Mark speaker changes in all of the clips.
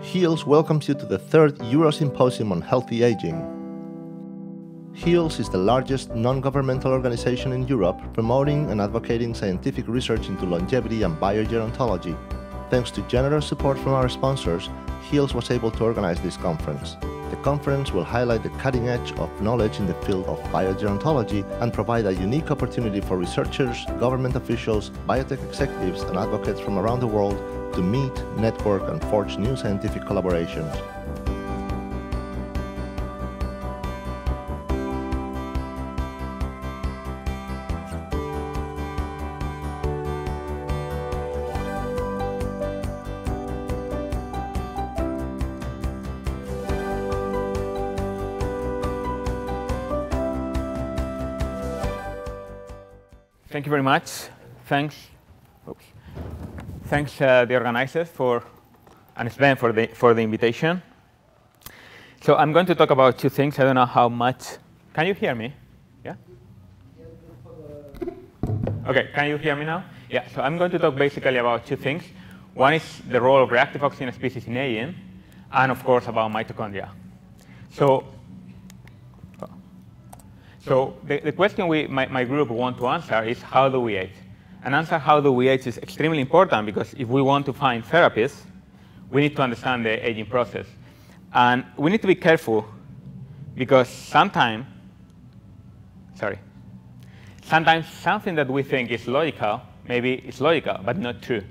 Speaker 1: HEALS welcomes you to the third Eurosymposium on Healthy Aging. HEALS is the largest non governmental organization in Europe promoting and advocating scientific research into longevity and biogerontology. Thanks to generous support from our sponsors, HEALS was able to organize this conference. The conference will highlight the cutting edge of knowledge in the field of biogerontology and provide a unique opportunity for researchers, government officials, biotech executives, and advocates from around the world to meet, network, and forge new scientific collaborations.
Speaker 2: Thank you very much. Thanks. Oops. Thanks uh, the organizers for and Sven for the for the invitation. So I'm going to talk about two things. I don't know how much. Can you hear me? Yeah. Okay. Can you hear me now? Yeah. So I'm going to talk basically about two things. One is the role of reactive oxygen species in aging, and of course about mitochondria. So so the, the question we, my, my group want to answer is how do we age? And answer how do we age is extremely important because if we want to find therapies, we need to understand the aging process. And we need to be careful because sometimes, sorry, sometimes something that we think is logical, maybe it's logical, but not true.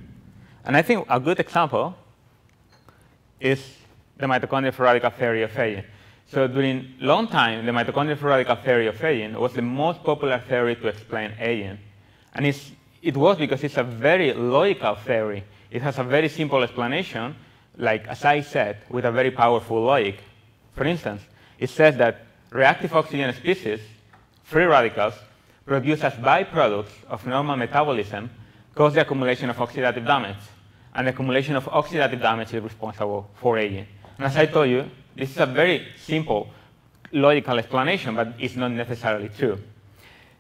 Speaker 2: And I think a good example is the mitochondrial radical theory of aging. So during long time, the mitochondrial free radical theory of aging was the most popular theory to explain aging. And it was because it's a very logical theory. It has a very simple explanation, like as I said, with a very powerful logic. For instance, it says that reactive oxygen species, free radicals, produced as byproducts of normal metabolism cause the accumulation of oxidative damage. And the accumulation of oxidative damage is responsible for aging. And as I told you, this is a very simple logical explanation, but it's not necessarily true.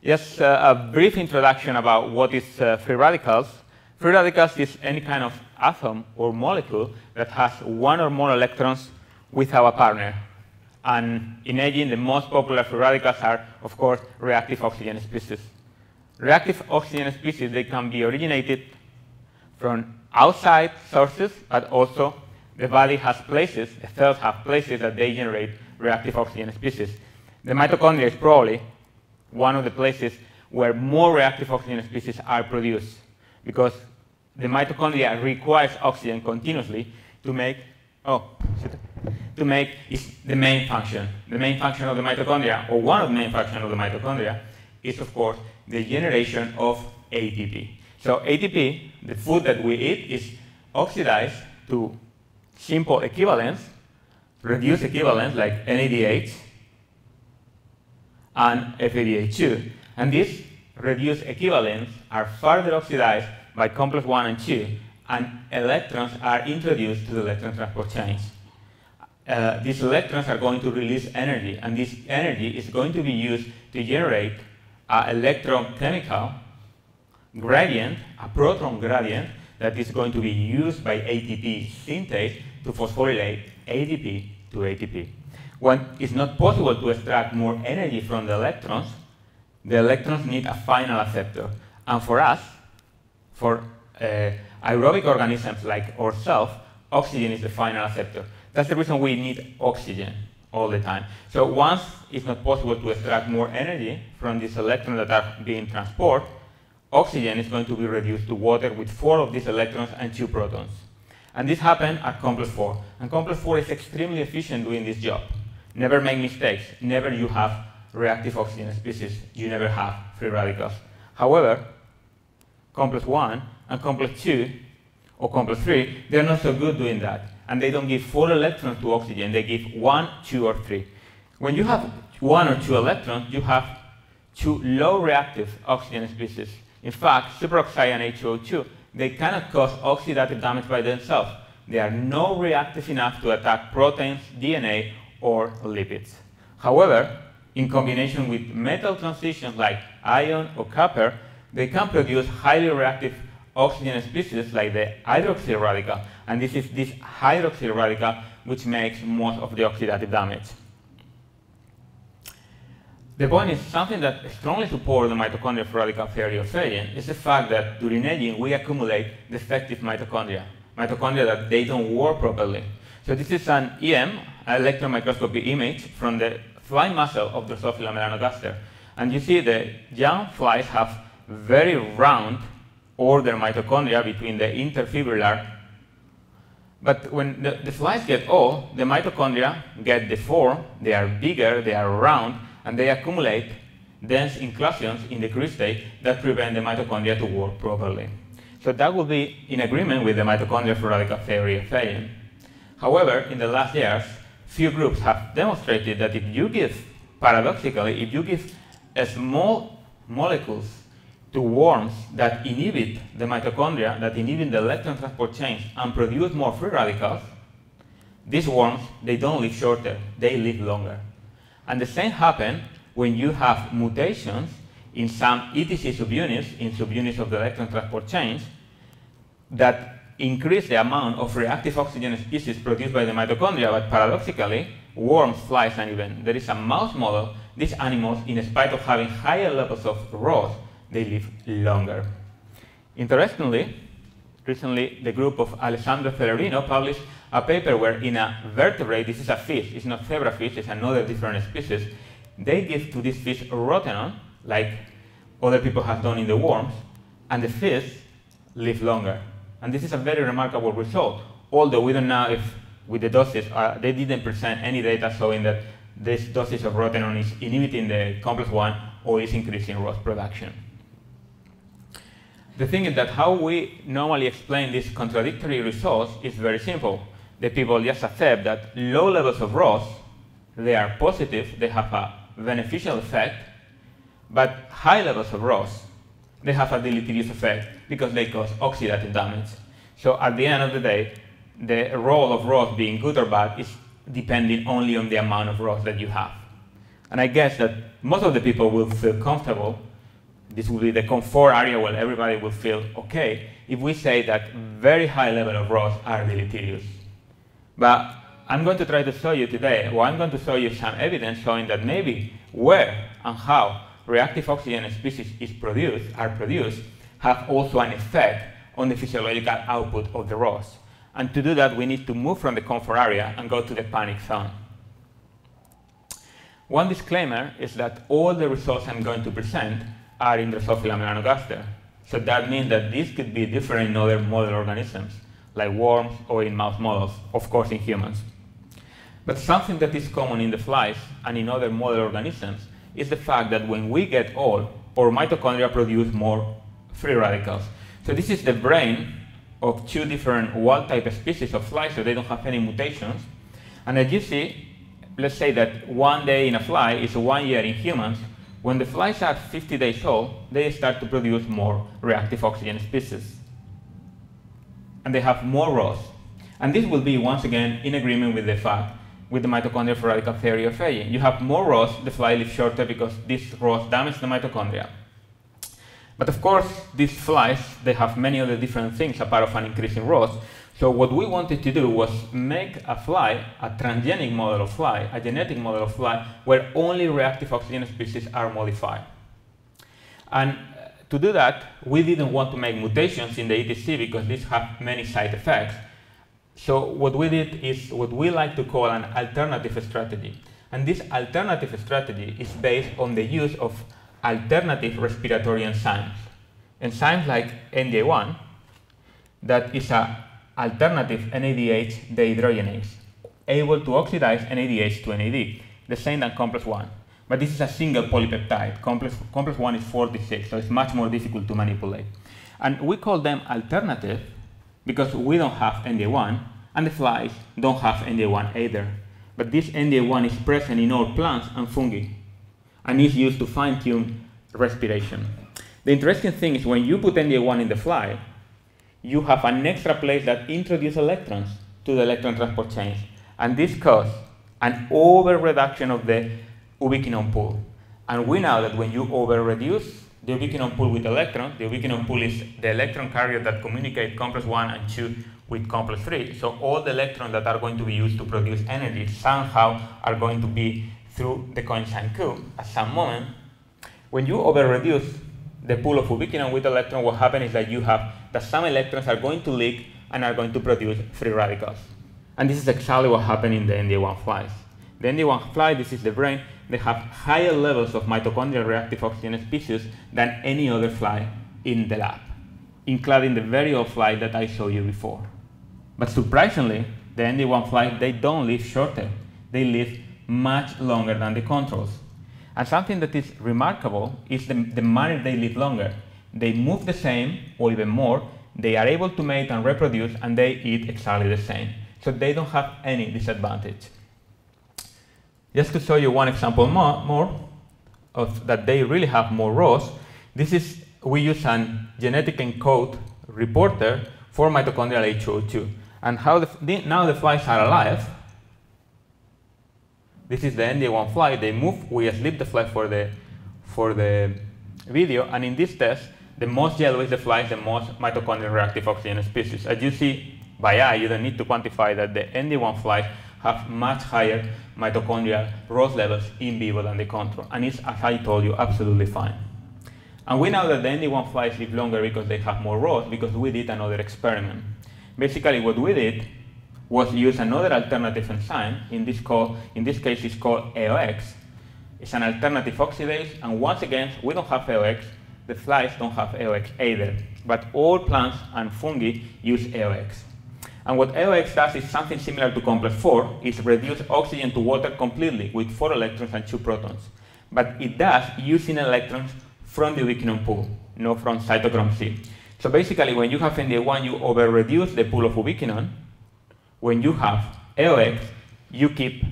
Speaker 2: Just uh, a brief introduction about what is uh, free radicals. Free radicals is any kind of atom or molecule that has one or more electrons without a partner. And in aging, the most popular free radicals are, of course, reactive oxygen species. Reactive oxygen species, they can be originated from outside sources, but also the body has places, the cells have places that they generate reactive oxygen species. The mitochondria is probably one of the places where more reactive oxygen species are produced because the mitochondria requires oxygen continuously to make, oh, to make is the main function. The main function of the mitochondria, or one of the main functions of the mitochondria, is of course the generation of ATP. So ATP, the food that we eat, is oxidized to simple equivalents, reduced equivalents like NADH and FADH2. And these reduced equivalents are further oxidized by complex 1 and 2, and electrons are introduced to the electron transport chains. Uh, these electrons are going to release energy, and this energy is going to be used to generate an electrochemical gradient, a proton gradient, that is going to be used by ATP synthase to phosphorylate ADP to ATP. When it's not possible to extract more energy from the electrons, the electrons need a final acceptor. And for us, for uh, aerobic organisms like ourselves, oxygen is the final acceptor. That's the reason we need oxygen all the time. So once it's not possible to extract more energy from these electrons that are being transported, oxygen is going to be reduced to water with four of these electrons and two protons. And this happened at complex 4. And complex 4 is extremely efficient doing this job. Never make mistakes. Never you have reactive oxygen species. You never have free radicals. However, complex 1 and complex 2 or complex 3, they're not so good doing that. And they don't give four electrons to oxygen. They give one, two, or three. When you have one or two electrons, you have two low reactive oxygen species. In fact, superoxide and H2O2 they cannot cause oxidative damage by themselves. They are not reactive enough to attack proteins, DNA, or lipids. However, in combination with metal transitions like iron or copper, they can produce highly reactive oxygen species like the hydroxyl radical, and this is this hydroxyl radical which makes most of the oxidative damage. The point is something that strongly supports the mitochondrial radical theory of aging is the fact that during aging we accumulate defective mitochondria, mitochondria that they don't work properly. So this is an EM, electron microscopy image from the fly muscle of Drosophila melanogaster. And you see the young flies have very round order mitochondria between the interfibrillar. But when the, the flies get old, the mitochondria get deformed, they are bigger, they are round, and they accumulate dense inclusions in the cristae that prevent the mitochondria to work properly. So that would be in agreement with the mitochondrial free radical theory of aging. However, in the last years, few groups have demonstrated that if you give, paradoxically, if you give small molecules to worms that inhibit the mitochondria, that inhibit the electron transport chains and produce more free radicals, these worms, they don't live shorter, they live longer. And the same happens when you have mutations in some ETC subunits, in subunits of the electron transport chains, that increase the amount of reactive oxygen species produced by the mitochondria, but paradoxically, worms, flies, and even there is a mouse model, these animals, in spite of having higher levels of ROS, they live longer. Interestingly, recently the group of Alessandro Cellerino published a paper where in a vertebrate, this is a fish, it's not zebrafish, it's another different species, they give to this fish rotenone, like other people have done in the worms, and the fish live longer. And this is a very remarkable result, although we don't know if with the doses, uh, they didn't present any data showing that this dosage of rotenone is inhibiting the complex 1 or is increasing ROS production. The thing is that how we normally explain these contradictory results is very simple. The people just accept that low levels of ROS, they are positive, they have a beneficial effect, but high levels of ROS, they have a deleterious effect because they cause oxidative damage. So at the end of the day, the role of ROS being good or bad is depending only on the amount of ROS that you have. And I guess that most of the people will feel comfortable this will be the comfort area where everybody will feel okay if we say that very high level of ROS are deleterious. But I'm going to try to show you today, or I'm going to show you some evidence showing that maybe where and how reactive oxygen species is produced, are produced, have also an effect on the physiological output of the ROS. And to do that, we need to move from the comfort area and go to the panic zone. One disclaimer is that all the results I'm going to present are in Drosophila melanogaster. So that means that this could be different in other model organisms, like worms or in mouse models, of course in humans. But something that is common in the flies and in other model organisms is the fact that when we get old, our mitochondria produce more free radicals. So this is the brain of two different wild-type species of flies, so they don't have any mutations. And as you see, let's say that one day in a fly is one year in humans, when the flies are 50 days old, they start to produce more reactive oxygen species. And they have more ROS. And this will be, once again, in agreement with the fact, with the mitochondrial radical theory of aging. You have more ROS, the fly lives shorter because this ROS damages the mitochondria. But of course, these flies, they have many other different things apart of an increase in ROS. So what we wanted to do was make a fly, a transgenic model of fly, a genetic model of fly, where only reactive oxygen species are modified. And uh, to do that, we didn't want to make mutations in the ETC because these have many side effects. So what we did is what we like to call an alternative strategy. And this alternative strategy is based on the use of alternative respiratory enzymes. Enzymes like NDI1, that is a alternative NADH dehydrogenase, able to oxidize NADH to NAD, the same than complex 1. But this is a single polypeptide. Complex, complex 1 is 46, so it's much more difficult to manipulate. And we call them alternative because we don't have NDI1, and the flies don't have NDI1 either. But this NDI1 is present in all plants and fungi, and is used to fine-tune respiration. The interesting thing is when you put NDI1 in the fly, you have an extra place that introduces electrons to the electron transport chains. And this causes an over reduction of the ubiquinone pool. And we know that when you over reduce the ubiquinone pool with electrons. The ubiquinone pool is the electron carrier that communicate complex 1 and 2 with complex 3. So all the electrons that are going to be used to produce energy somehow are going to be through the coenzyme Q. At some moment, when you over-reduce the mm. pool of ubiquinone with electron, what happens is that you have that some electrons are going to leak and are going to produce free radicals. And this is exactly what happened in the NDI1 flies. The NDI1 fly, this is the brain, they have higher levels of mitochondrial reactive oxygen species than any other fly in the lab, including the very old fly that I showed you before. But surprisingly, the NDI1 fly, they don't live shorter. They live much longer than the controls. And something that is remarkable is the, the manner they live longer. They move the same or even more, they are able to mate and reproduce, and they eat exactly the same. So they don't have any disadvantage. Just to show you one example more, more of that they really have more ROS, this is, we use a genetic encode reporter for mitochondrial H2O2. And how the, the, now the flies are alive. This is the NDI1 fly. They move. We sleep the fly for the, for the video. And in this test, the most yellow is the fly, the most mitochondrial reactive oxygen species. As you see by eye, you don't need to quantify that the NDI1 flies have much higher mitochondrial ROS levels in vivo than the control. And it's, as I told you, absolutely fine. And we know that the NDI1 flies live longer because they have more ROS because we did another experiment. Basically, what we did was use another alternative enzyme. In this, call, in this case, it's called AOX. It's an alternative oxidase, and once again, we don't have AOX. The flies don't have AOX either. But all plants and fungi use AOX. And what AOX does is something similar to complex 4, it reduces oxygen to water completely with 4 electrons and 2 protons. But it does using electrons from the ubiquinone pool, not from cytochrome C. So basically, when you have NDI1, you over-reduce the pool of ubiquinone. When you have AOX, you keep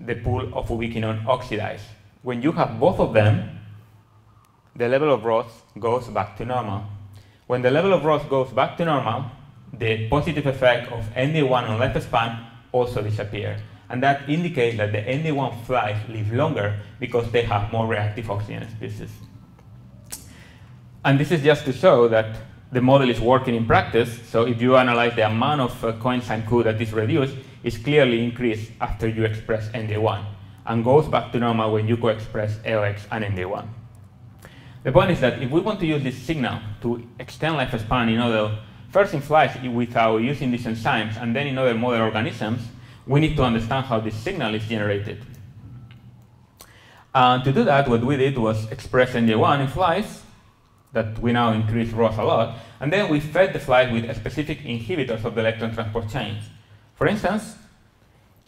Speaker 2: the pool of ubiquinone oxidized. When you have both of them, the level of ROS goes back to normal. When the level of ROS goes back to normal, the positive effect of NDI1 on lifespan also disappears. And that indicates that the NDI1 flies live longer because they have more reactive oxygen species. And this is just to show that the model is working in practice. So if you analyze the amount of uh, coenzyme Q that is reduced, it's clearly increased after you express NDI1 and goes back to normal when you co-express AOX and NDI1. The point is that if we want to use this signal to extend lifespan in other, first in flies without using these enzymes, and then in other model organisms, we need to understand how this signal is generated. And to do that, what we did was express NDI1 in flies, that we now increase ROS a lot, and then we fed the flies with specific inhibitors of the electron transport chains. For instance,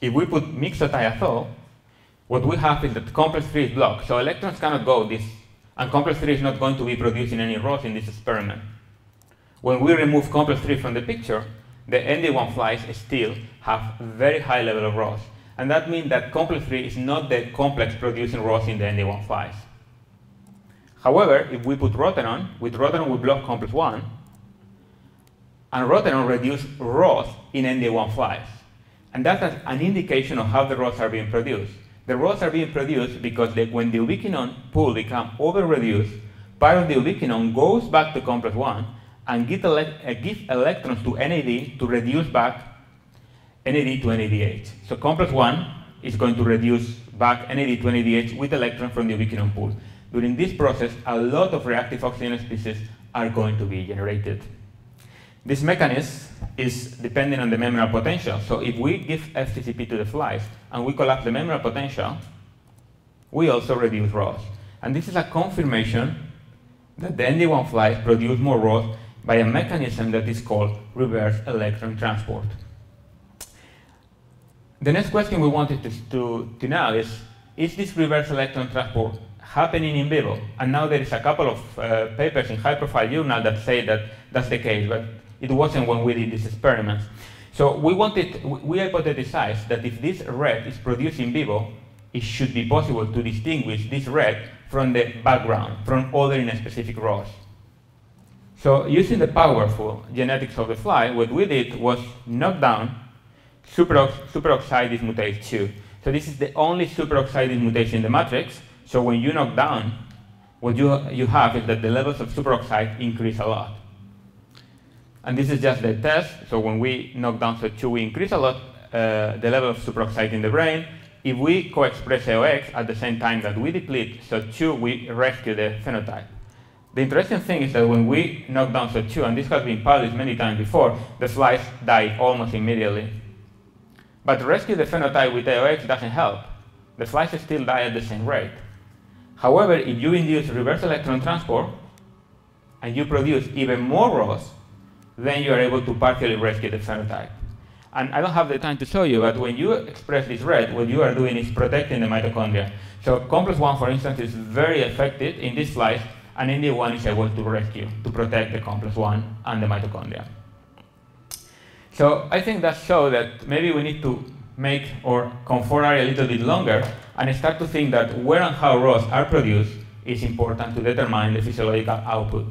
Speaker 2: if we put myxothiazol, what we have is that complex 3 is blocked, so electrons cannot go this, and complex 3 is not going to be producing any ROS in this experiment. When we remove complex 3 from the picture, the NDI1 flies still have very high level of ROS, and that means that complex 3 is not the complex producing ROS in the NDI1 flies. However, if we put rotenone, with rotenone we block complex 1, and rotenone reduces ROS in NDI1 flies. And that's an indication of how the ROS are being produced. The ROS are being produced because they, when the ubiquinone pool becomes over-reduced, part of the ubiquinone goes back to complex 1 and give, ele uh, electrons to NAD to reduce back NAD to NADH. So complex 1 is going to reduce back NAD to NADH with electrons from the ubiquinone pool. During this process, a lot of reactive oxygen species are going to be generated. This mechanism is dependent on the membrane potential. So if we give FCCP to the flies and we collapse the membrane potential, we also reduce ROS. And this is a confirmation that the NDI1 flies produce more ROS by a mechanism that is called reverse electron transport. The next question we wanted to, to, to know is, is this reverse electron transport happening in vivo. And now there is a couple of uh, papers in high-profile journal that say that that's the case, but it wasn't when we did these experiments. So we wanted, we hypothesized that if this RET is produced in vivo, it should be possible to distinguish this RET from the background, from other in specific ROS. So using the powerful genetics of the fly, what we did was knock down superox superoxide dismutase 2. So this is the only superoxide mutation in the matrix, so when you knock down, what you, you have is that the levels of superoxide increase a lot. And this is just the test. So when we knock down SOD2, we increase a lot uh, the level of superoxide in the brain. If we co-express AOX at the same time that we deplete SOD2, we rescue the phenotype. The interesting thing is that when we knock down SOD2, and this has been published many times before, the flies die almost immediately. But rescue the phenotype with AOX doesn't help. The flies still die at the same rate. However, if you induce reverse electron transport and you produce even more ROS, then you are able to partially rescue the phenotype. And I don't have the time to show you, but when you express this RET, what you are doing is protecting the mitochondria. So complex 1, for instance, is very effective in this slice, and NDI1 is able to rescue, to protect the complex 1 and the mitochondria. So I think that shows that maybe we need to make our area a little bit longer and start to think that where and how ROS are produced is important to determine the physiological output.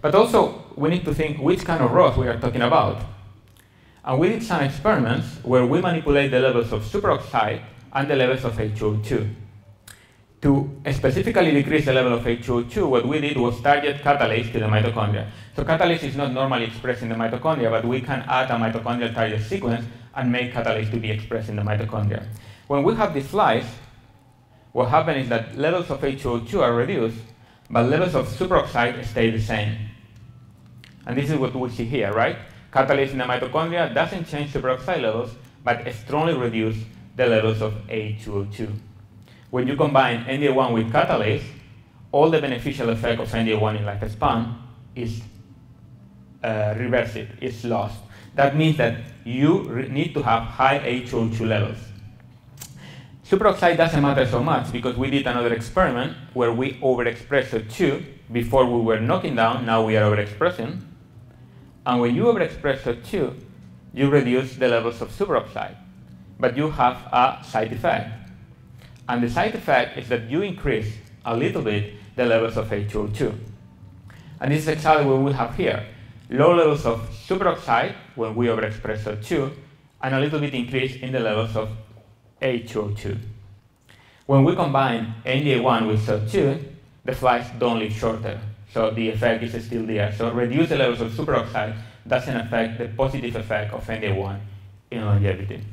Speaker 2: But also, we need to think which kind of ROS we are talking about. And we did some experiments where we manipulate the levels of superoxide and the levels of H2O2. To specifically decrease the level of H2O2, what we did was target catalase to the mitochondria. So catalase is not normally expressed in the mitochondria, but we can add a mitochondrial target sequence and make catalase to be expressed in the mitochondria. When we have these flies, what happens is that levels of H2O2 are reduced, but levels of superoxide stay the same. And this is what we see here, right? Catalase in the mitochondria doesn't change superoxide levels, but strongly reduce the levels of H2O2. When you combine NDI1 with catalase, all the beneficial effect of NDI1 in lifespan is uh, reversed, is lost. That means that you need to have high H2O2 levels. Superoxide doesn't matter so much because we did another experiment where we overexpressed SOD2 before we were knocking down, now we are overexpressing. And when you overexpress SOD2, you reduce the levels of superoxide, but you have a side effect. And the side effect is that you increase a little bit the levels of H2O2. And this is exactly what we have here. Low levels of superoxide when we overexpress SOD2, and a little bit increase in the levels of H2O2. When we combine NDI1 with SOD2, the flies don't live shorter, so the effect is still there. So reduce the levels of superoxide doesn't affect the positive effect of NDI1 in longevity.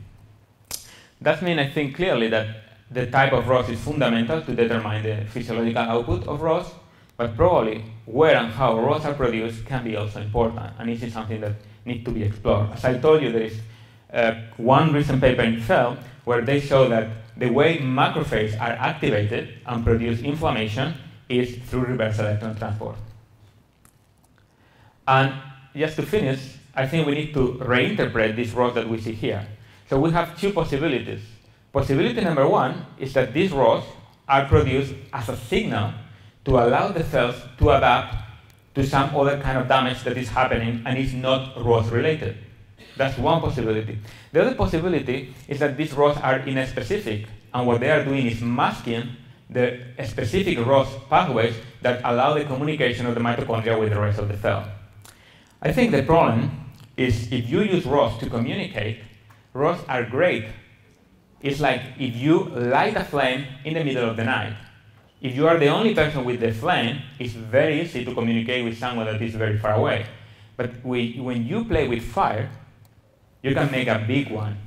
Speaker 2: That means I think clearly that the type of ROS is fundamental to determine the physiological output of ROS, but probably where and how ROS are produced can be also important, and this is something that needs to be explored. As I told you, there is uh, one recent paper in Cell where they show that the way macrophages are activated and produce inflammation is through reverse electron transport. And just to finish, I think we need to reinterpret this ROS that we see here. So we have two possibilities. Possibility number one is that these ROS are produced as a signal to allow the cells to adapt to some other kind of damage that is happening and is not ROS related. That's one possibility. The other possibility is that these ROS are inspecific, and what they are doing is masking the specific ROS pathways that allow the communication of the mitochondria with the rest of the cell. I think the problem is if you use ROS to communicate, ROS are great. It's like if you light a flame in the middle of the night. If you are the only person with the flame, it's very easy to communicate with someone that is very far away. But we, when you play with fire, you can make a big one.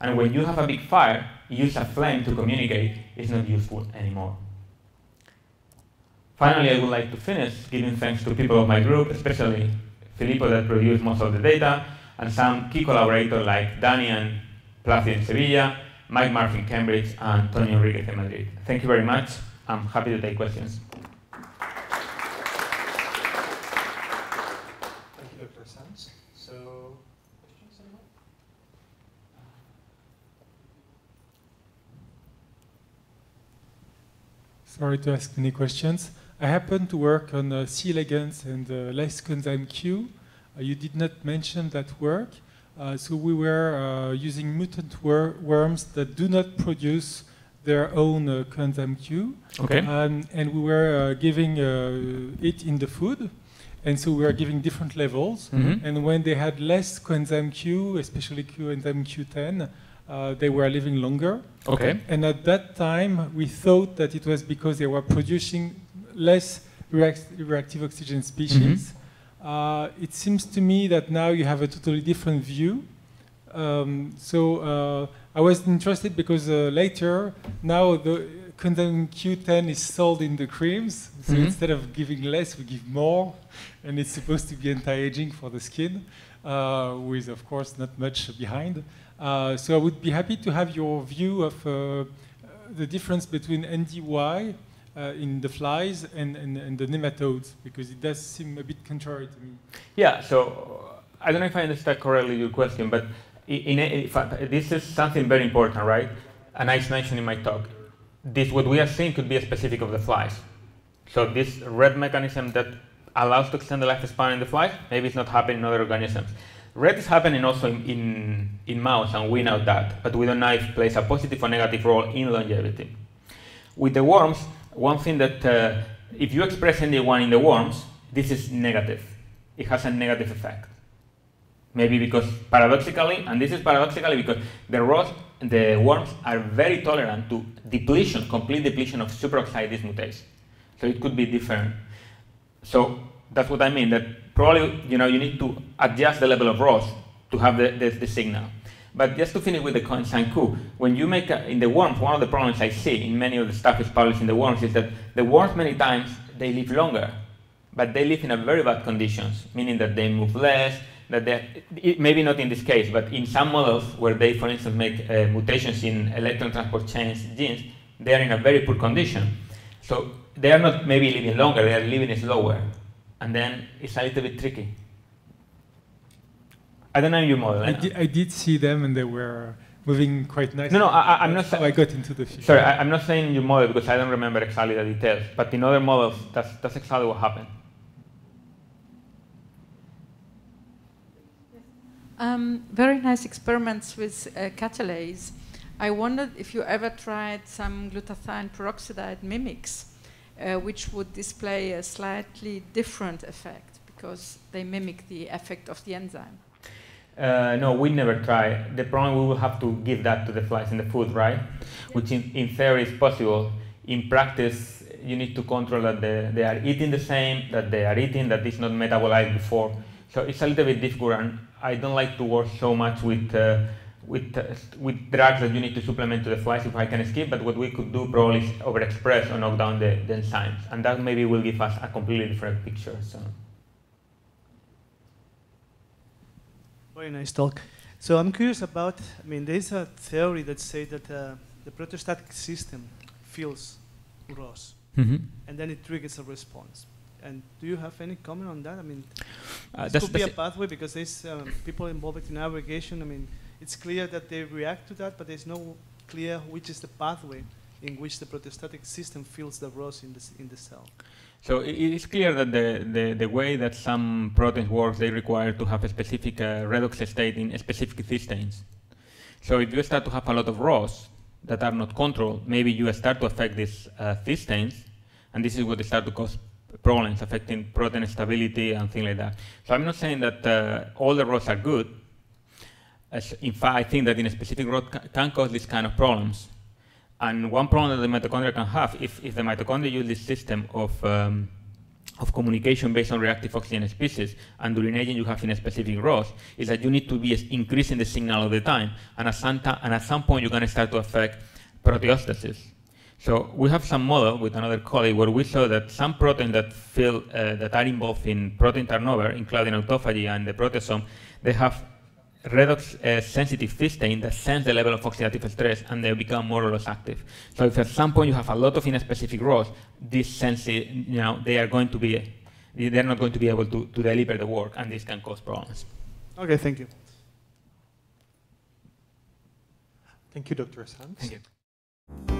Speaker 2: And when you have a big fire, use a flame to communicate is not useful anymore. Finally, I would like to finish giving thanks to people of my group, especially Filippo that produced most of the data, and some key collaborators like Danny and Placido in Sevilla, Mike Murphy in Cambridge, and Tony Enriquez in Madrid. Thank you very much. I'm happy to take questions.
Speaker 3: Thank you, Dr. Sanz. So, questions anyone?
Speaker 4: Sorry to ask many questions. I happen to work on uh, C. elegans and uh, lyse coenzyme Q. Uh, you did not mention that work. Uh, so we were uh, using mutant wor worms that do not produce their own uh, coenzyme Q.
Speaker 2: Okay.
Speaker 4: Um, and we were uh, giving uh, it in the food. And so we were giving different levels.
Speaker 2: Mhm.
Speaker 4: And when they had less coenzyme Q, especially coenzyme Q10, uh, they were living longer.
Speaker 2: Okay.
Speaker 4: And at that time, we thought that it was because they were producing less react reactive oxygen species. Uh, it seems to me that now you have a totally different view. Um, so uh, I was interested because uh, later, now the Condom Q10 is sold in the creams. So
Speaker 2: Mhm.
Speaker 4: instead of giving less, we give more. And it's supposed to be anti-aging for the skin, uh, with, of course, not much behind. Uh, so I would be happy to have your view of uh, the difference between NDY uh, in the flies and, and, and the nematodes, because it does seem a bit contrary to me.
Speaker 2: Yeah, so I don't know if I understand correctly your question, but in, in fact, this is something very important, right? And I mentioned in my talk. This, what we are seeing could be specific of the flies. So this RET mechanism that allows to extend the lifespan in the flies, maybe it's not happening in other organisms. RET is happening also in, in, in mouse, and we know that, but we don't know if it plays a positive or negative role in longevity. With the worms, one thing that uh, if you express NDI1 in the worms, this is negative. It has a negative effect. Maybe because paradoxically, and this is paradoxically because the the worms are very tolerant to depletion, complete depletion of superoxide dismutase. So it could be different. So that's what I mean. That probably you know you need to adjust the level of ROS to have the, the, the signal. But just to finish with the coenzyme Q, when you make a, in the worms, one of the problems I see in many of the stuff is published in the worms is that the worms many times they live longer, but they live in a very bad conditions, meaning that they move less. That it, maybe not in this case, but in some models where they, for instance, make uh, mutations in electron transport chains genes, they are in a very poor condition. So they are not maybe living longer; they are living slower, and then it's a little bit tricky. I don't know your model.
Speaker 4: I, di- I did see them and they were moving quite nicely.
Speaker 2: No, no, I, I'm not.
Speaker 4: How I got into the.
Speaker 2: Sorry, I, I'm not saying your model because I don't remember exactly the details. But in other models, that's that's exactly what happened.
Speaker 5: Um, very nice experiments with uh, catalase. I wondered if you ever tried some glutathione peroxidase mimics, uh, which would display a slightly different effect because they mimic the effect of the enzyme.
Speaker 2: Uh, no, we never try. The problem we will have to give that to the flies in the food, right? Which in, in theory is possible. In practice, you need to control that they, they are eating the same, that they are eating, that it's not metabolized before. So it's a little bit difficult, and I don't like to work so much with uh, with uh, with drugs that you need to supplement to the flies if I can skip. But what we could do probably is overexpress or knock down the, the enzymes, and that maybe will give us a completely different picture. So.
Speaker 3: Very nice talk. So I'm curious about, I mean, there's a theory that says that uh, the proteostatic system feels ROS, and then it triggers a response. And do you have any comment on that? I mean,
Speaker 2: Uh,
Speaker 3: this could be a pathway because there's um, people involved in aggregation. I mean, it's clear that they react to that, but there's no clear which is the pathway in which the proteostatic system feels the ROS in the, in the cell.
Speaker 2: So it is clear that the, the, the way that some proteins work, they require to have a specific uh, redox state in specific cysteines. So if you start to have a lot of ROS that are not controlled, maybe you start to affect these uh, cysteines, and this is what they start to cause problems affecting protein stability and things like that. So I'm not saying that uh, all the ROS are good. As in fact, I think that in a specific ROS ca- can cause these kind of problems. And one problem that the mitochondria can have, if, if the mitochondria use this system of, um, of communication based on reactive oxygen species, and during aging you have in a specific ROS, is that you need to be increasing the signal all the time. And at some, and at some point you're going to start to affect proteostasis. So we have some model with another colleague where we saw that some proteins that feel uh, that are involved in protein turnover, including autophagy and the proteasome, they have redox uh, sensitive cysteine that sense the level of oxidative stress and they become more or less active. So if at some point you have a lot of inspecific ROS, this sensi, you know, they are going to be, they're not going to be able to, to deliver the work and this can cause problems.
Speaker 3: Okay, thank you.
Speaker 6: Thank you, Dr. Sanz.
Speaker 2: Thank you.